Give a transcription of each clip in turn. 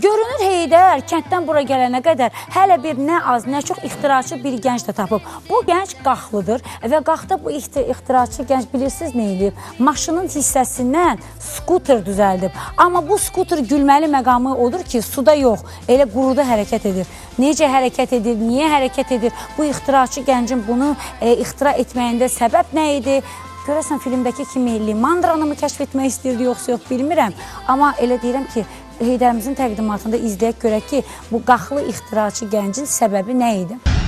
Görünür Heydər kənddən bura gələnə qədər hələ bir nə az, nə çox ixtiraçı bir gənc də tapıb. Bu gənc qaxlıdır və qaxda bu ixti ixtiraçı gənc bilirsiniz nə eləyib? Maşının hissəsindən skuter düzəldib. Amma bu skuter gülməli məqamı odur ki, suda yox, elə quruda hərəkət edir. Necə hərəkət edir, niyə hərəkət edir? Bu ixtiraçı gəncin bunu e, ixtira etməyində səbəb nə idi? Görəsən filmdəki kimi Limandranı mı kəşf etmək istəyirdi yoxsa yox bilmirəm. Amma elə deyirəm ki, Heydərimizin təqdimatında izləyək görək ki, bu qaxlı ixtiraçı gəncin səbəbi nə idi?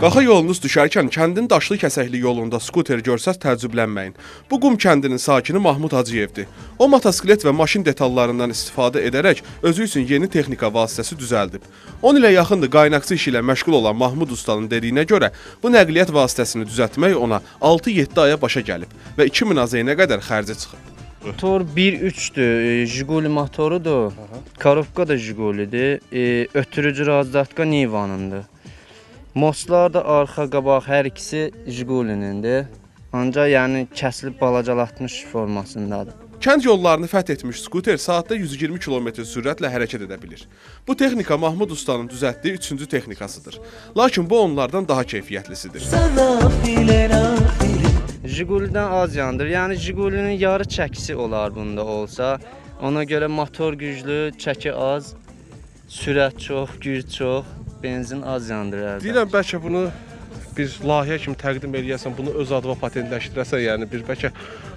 Qaxa yolunuz düşərkən kəndin daşlı kəsəkli yolunda skuter görsəz təəccüblənməyin. Bu qum kəndinin sakini Mahmud Hacıyevdir. O motosiklet və maşın detallarından istifadə edərək özü üçün yeni texnika vasitəsi düzəldib. 10 ilə yaxındır qaynaqçı işi ilə məşğul olan Mahmud ustanın dediyinə görə bu nəqliyyat vasitəsini düzəltmək ona 6-7 aya başa gəlib və 2000 azeyinə qədər xərci çıxıb. Motor 1.3-dür, Jiguli motorudur. Korobka da Jigulidir. E, ötürücü razdatka Nivanındır. Moslar da arxa, qabaq hər ikisi Jigulinindir. Ancaq yəni kəsilib balacalatmış formasındadır. Kənd yollarını fəth etmiş skuter saatda 120 km sürətlə hərəkət edə bilir. Bu texnika Mahmud ustanın düzəltdiyi 3-cü texnikasıdır. Lakin bu onlardan daha keyfiyyətlisidir. Jigulidən az yandır. Yəni Jigulinin yarı çəkisi olar bunda olsa. Ona görə motor güclü, çəki az, sürət çox, güc çox, benzin az yandırır. Deyirəm bəlkə bunu bir layihə kimi təqdim eləyəsən, bunu öz adıma patentləşdirəsən, yəni bir bəlkə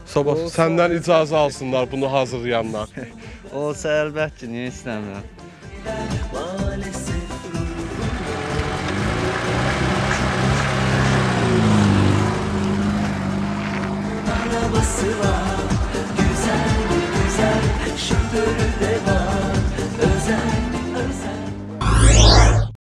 sabah Olsa- səndən icazə alsınlar bunu hazırlayanlar. Olsa əlbəttə, niyə istəmirəm? arabası var Güzel güzel şoförü